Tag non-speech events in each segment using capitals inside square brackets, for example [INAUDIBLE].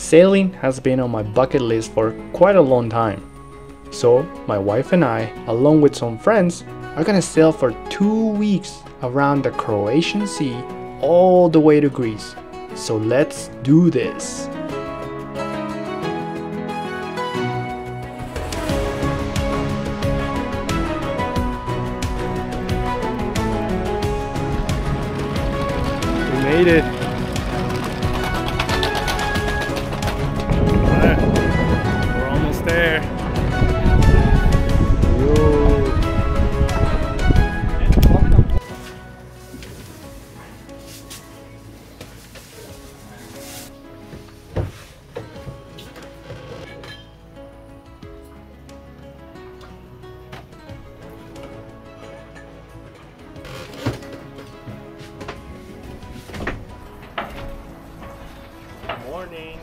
Sailing has been on my bucket list for quite a long time. So, my wife and I, along with some friends, are gonna sail for two weeks around the Croatian Sea all the way to Greece. So, let's do this. We made it. Morning.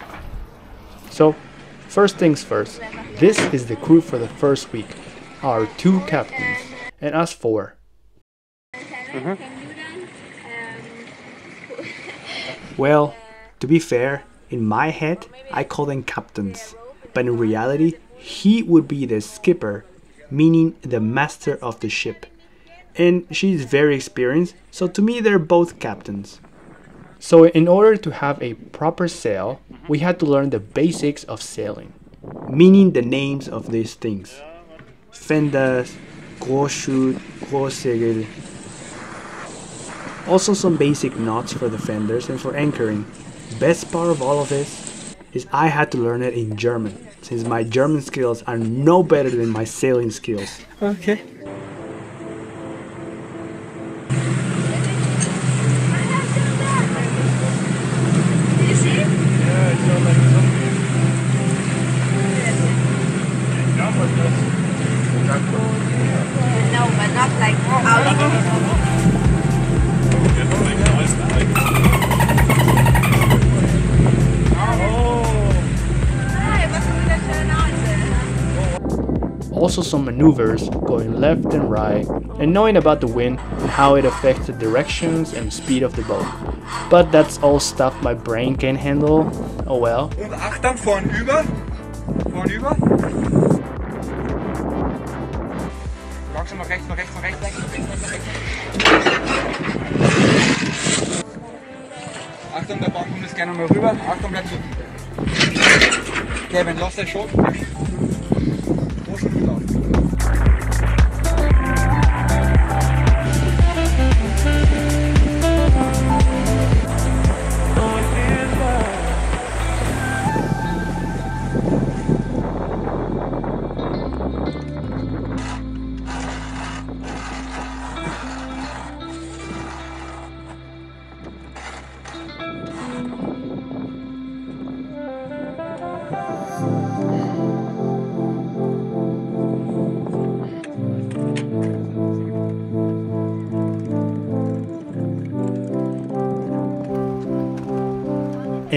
So, first things first, this is the crew for the first week. Our two captains, and us four. Mm-hmm. Um, [LAUGHS] well, to be fair, in my head, I call them captains. But in reality, he would be the skipper, meaning the master of the ship. And she's very experienced, so to me, they're both captains. So, in order to have a proper sail, we had to learn the basics of sailing, meaning the names of these things fenders, großschot, großsegel. Also, some basic knots for the fenders and for anchoring. Best part of all of this is I had to learn it in German, since my German skills are no better than my sailing skills. Okay. Some maneuvers going left and right, and knowing about the wind and how it affects the directions and speed of the boat. But that's all stuff my brain can handle. Oh well. Achtung, der Baum kommt jetzt gerne mal rüber. Achtung, bleib zurück. Kevin, lass.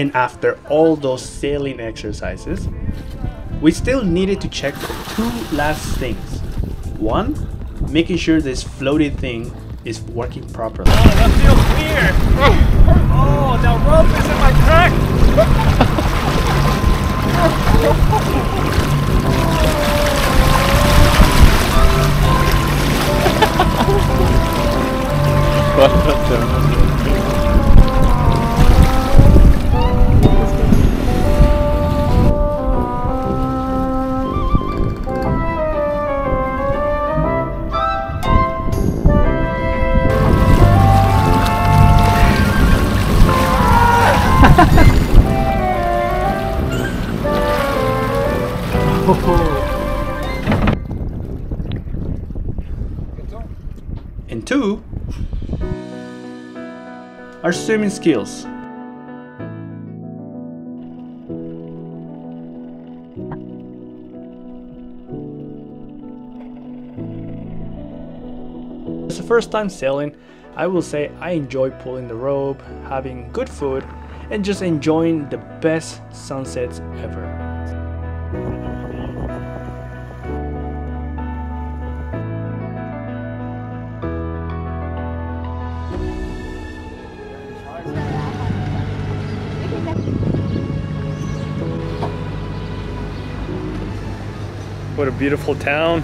And after all those sailing exercises, we still needed to check for two last things. One, making sure this floaty thing is working properly. Oh, that feels weird. Oh, the rope is in my track. And [LAUGHS] swimming skills. It's the first time sailing. I will say I enjoy pulling the rope, having good food, and just enjoying the best sunsets ever. What a beautiful town.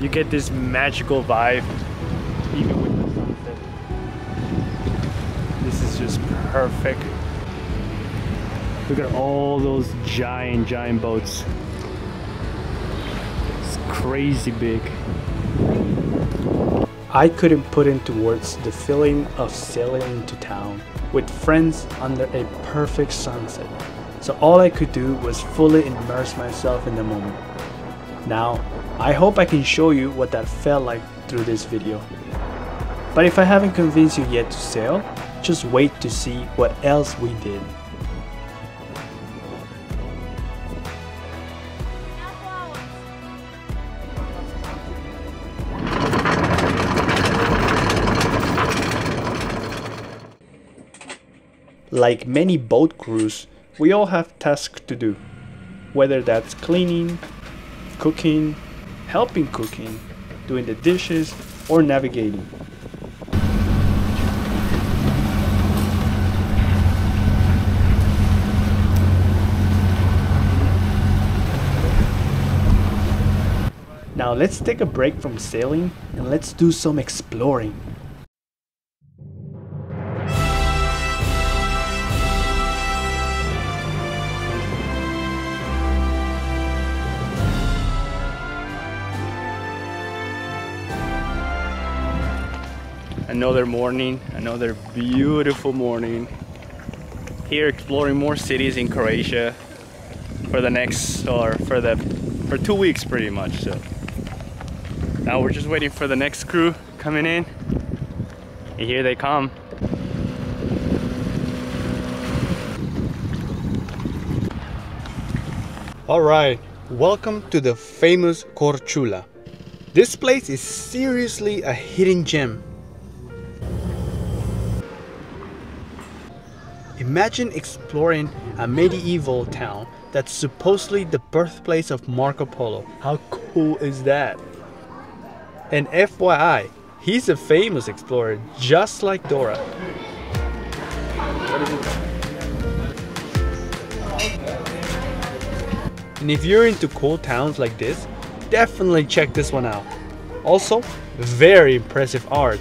You get this magical vibe even with the sunset. This is just perfect. Look at all those giant, giant boats. It's crazy big. I couldn't put into words the feeling of sailing into town with friends under a perfect sunset. So all I could do was fully immerse myself in the moment. Now, I hope I can show you what that felt like through this video. But if I haven't convinced you yet to sail, just wait to see what else we did. Like many boat crews, we all have tasks to do. Whether that's cleaning, cooking, helping cooking, doing the dishes, or navigating. Now let's take a break from sailing and let's do some exploring. Another morning, another beautiful morning. Here exploring more cities in Croatia for the next or for the for two weeks pretty much so now we're just waiting for the next crew coming in and here they come Alright, welcome to the famous Korčula. This place is seriously a hidden gem. Imagine exploring a medieval town that's supposedly the birthplace of Marco Polo. How cool is that? And FYI, he's a famous explorer just like Dora. And if you're into cool towns like this, definitely check this one out. Also, very impressive art.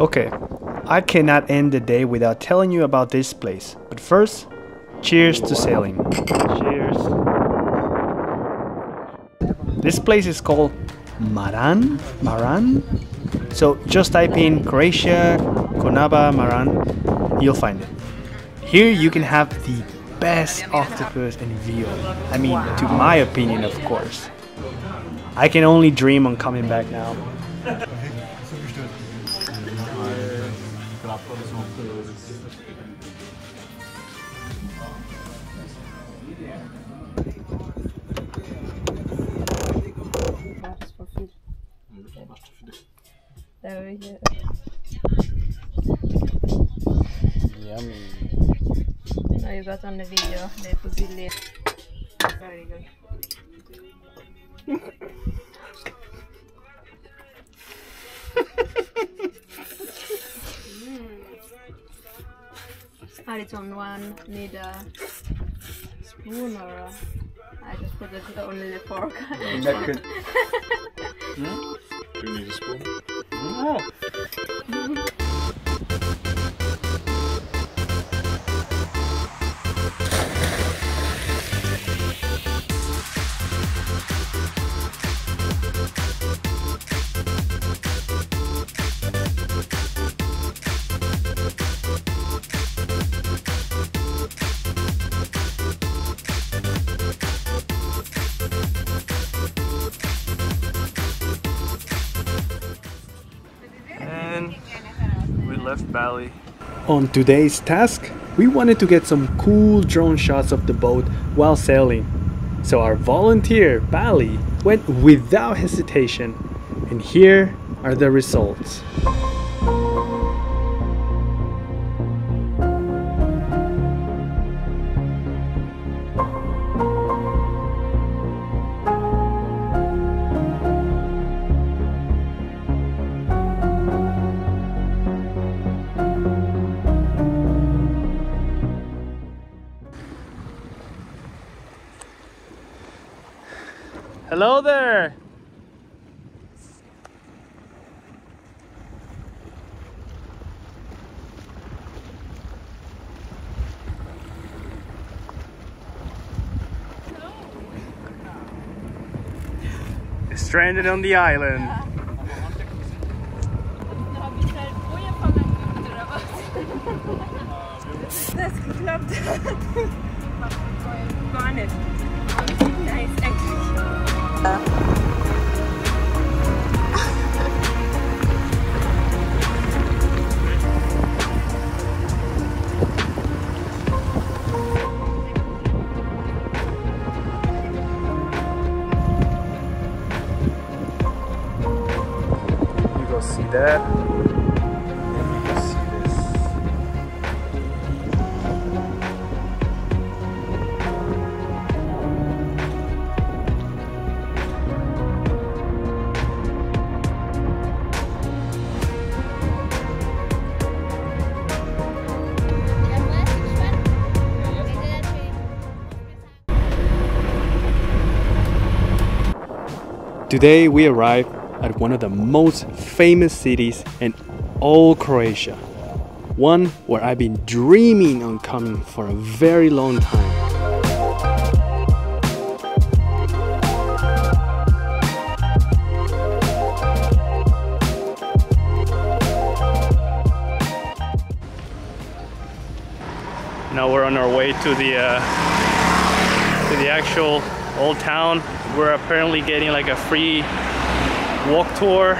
Okay, I cannot end the day without telling you about this place. But first, cheers to sailing. cheers This place is called Maran. Maran. So just type in Croatia, Konoba, Maran, you'll find it. Here you can have the best octopus and veal. I mean, to my opinion, of course. I can only dream on coming back now. That's for food. There we go. Yummy. Now you got on the video. Det är på billigt. Very good. [LAUGHS] Add it on one. Need a spoon or a, I just put it only the fork. Do [LAUGHS] you need a spoon? [LAUGHS] Bali. On today's task, we wanted to get some cool drone shots of the boat while sailing. So our volunteer, Bali, went without hesitation. And here are the results. Hello there! Stranded on the island. Das That. You go see this. Today we arrived at one of the most famous cities in all Croatia. One where I've been dreaming on coming for a very long time. Now we're on our way to the uh, to the actual old town. We're apparently getting like a free walk tour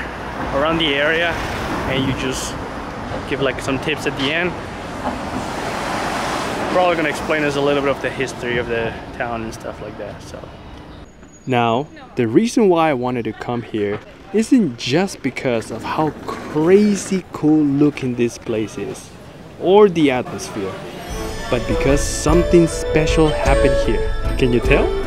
around the area, and you just give like some tips at the end. Probably gonna explain us a little bit of the history of the town and stuff like that. So Now, the reason why I wanted to come here isn't just because of how crazy cool looking this place is or the atmosphere, but because something special happened here. Can you tell?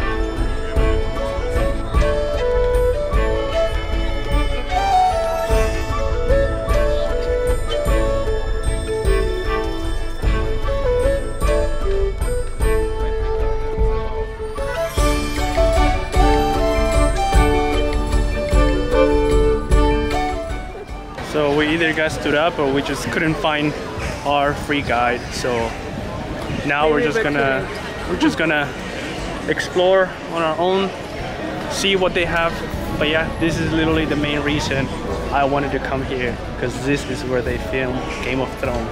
We stood up but we just couldn't find our free guide. So now we're just gonna we're just gonna explore on our own, see what they have. But yeah, this is literally the main reason I wanted to come here because this is where they film Game of Thrones.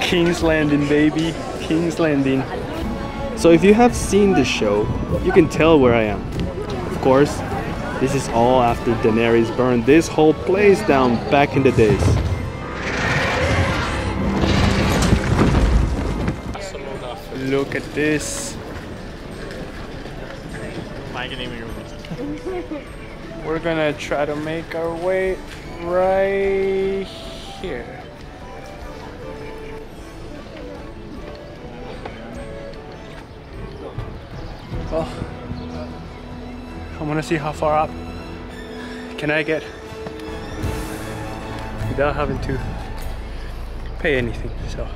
[LAUGHS] King's Landing, baby, King's Landing. So if you have seen the show, you can tell where I am. Of course, this is all after Daenerys burned this whole place down back in the days. Look at this. [LAUGHS] We're gonna try to make our way right here. Well, I wanna see how far up can I get without having to pay anything. So.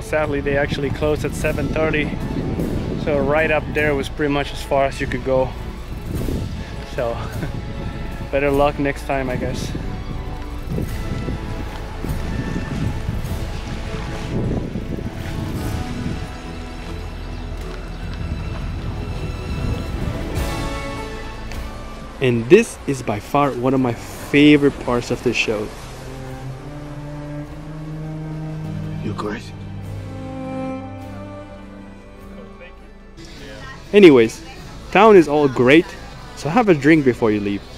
Sadly, they actually closed at 7:30, so right up there was pretty much as far as you could go. So, [LAUGHS] better luck next time, I guess. And this is by far one of my favorite parts of the show. You're crazy. Anyways, town is all great, so have a drink before you leave. [GASPS]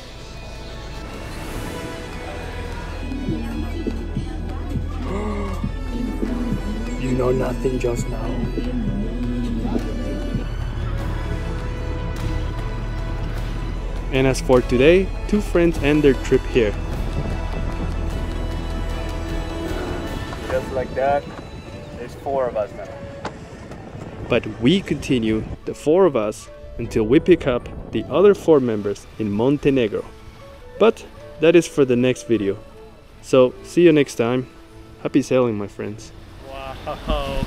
You know nothing just now. And as for today, two friends end their trip here. Just like that, there's four of us now. But we continue, the four of us, until we pick up the other four members in Montenegro. But that is for the next video. So see you next time. Happy sailing, my friends. Wow.